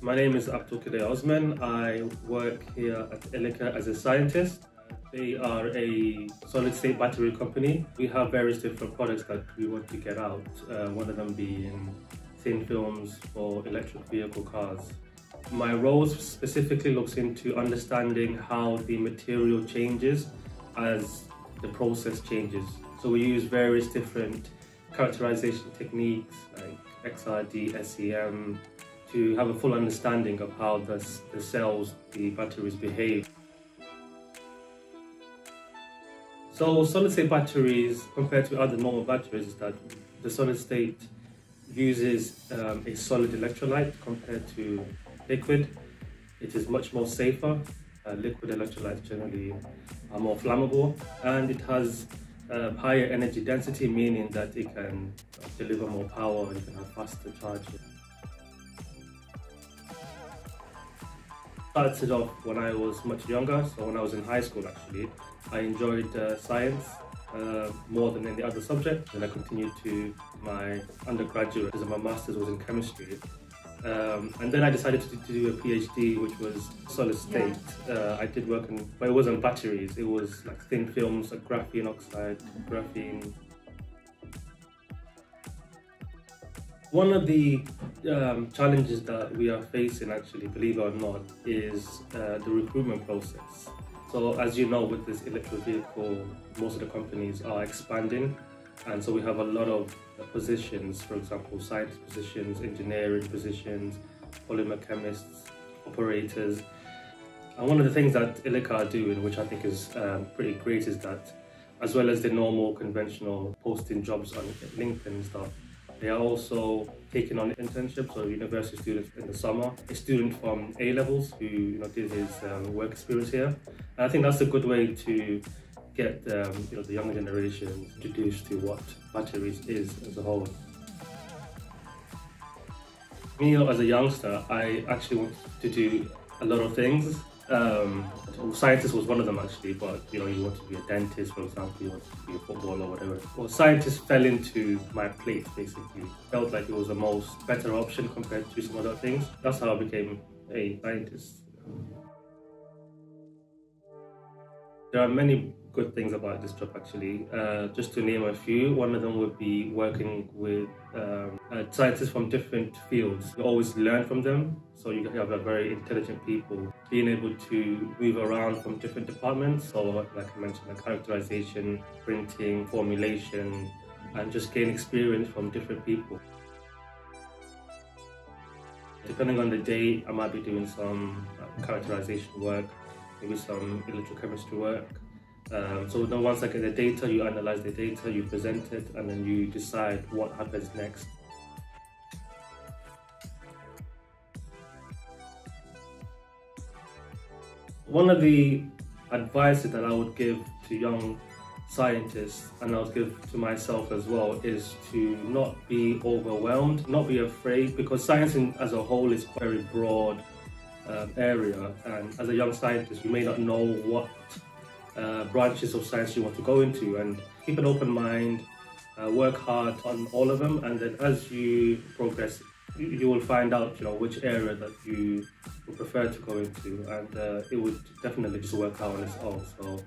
My name is Abdul Kadir Osman. I work here at Ilika as a scientist. They are a solid state battery company. We have various different products that we want to get out, uh, one of them being thin films for electric vehicle cars. My role specifically looks into understanding how the material changes as the process changes. So we use various different characterization techniques like XRD, SEM, to have a full understanding of how the, the cells, the batteries behave. So solid state batteries compared to other normal batteries is that the solid state uses um, a solid electrolyte compared to liquid. It is much more safer. Uh, liquid electrolytes generally are more flammable and it has uh, higher energy density, meaning that it can deliver more power, you can have faster charging. Started off when I was much younger, so when I was in high school actually, I enjoyed uh, science uh, more than any other subject. And I continued to my undergraduate, because my master's was in chemistry. Um, and then I decided to, to, do a PhD, which was solid state. Yeah. Uh, I did work in, but it wasn't batteries. It was like thin films, like graphene oxide, graphene. One of the um, challenges that we are facing, actually, believe it or not, is uh, the recruitment process. So, as you know, with this electric vehicle, most of the companies are expanding, and so we have a lot of positions, for example, science positions, engineering positions, polymer chemists, operators. And one of the things that Ilika are doing, which I think is um, pretty great, is that as well as the normal conventional posting jobs on LinkedIn and stuff, they are also taking on internships, so university students in the summer. A student from A levels who you know did his um, work experience here. And I think that's a good way to get um, you know, the younger generation introduced to what batteries is as a whole. Me as a youngster, I actually wanted to do a lot of things. Um, scientist was one of them actually, but you know, you want to be a dentist, for example, you want to be a footballer or whatever. Well, scientist fell into my plate basically. Felt like it was the most better option compared to some other things. That's how I became a scientist. There are many good things about this job actually. Uh, just to name a few, one of them would be working with um, uh, scientists from different fields. You always learn from them, so you have very intelligent people. Being able to move around from different departments, so like I mentioned, the characterization, printing, formulation, and just gain experience from different people. Depending on the day, I might be doing some uh, characterization work, maybe some electrochemistry work, um, so now once I get the data, you analyze the data, you present it, and then you decide what happens next. One of the advices that I would give to young scientists and I would give to myself as well is to not be overwhelmed, not be afraid because science in, as a whole is a very broad um, area. And as a young scientist you may not know what uh, branches of science you want to go into. And keep an open mind, uh, work hard on all of them, and then as you progress, you will find out you know which area that you would prefer to go into, and uh, it would definitely just work out on its own. So